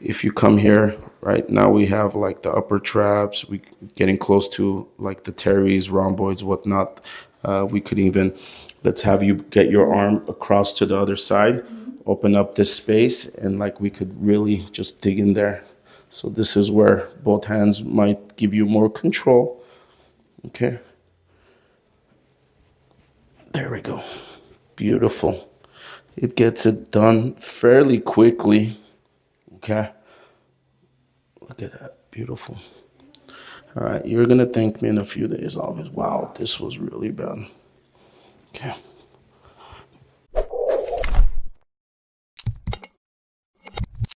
if you come here, right now we have like the upper traps, we getting close to like the teres, rhomboids, whatnot. Uh, we could even, let's have you get your arm across to the other side, open up this space, and like we could really just dig in there. So this is where both hands might give you more control. Okay. There we go. Beautiful. It gets it done fairly quickly. Okay. Look at that. Beautiful. All right. You're going to thank me in a few days, Always. Wow, this was really bad. Okay.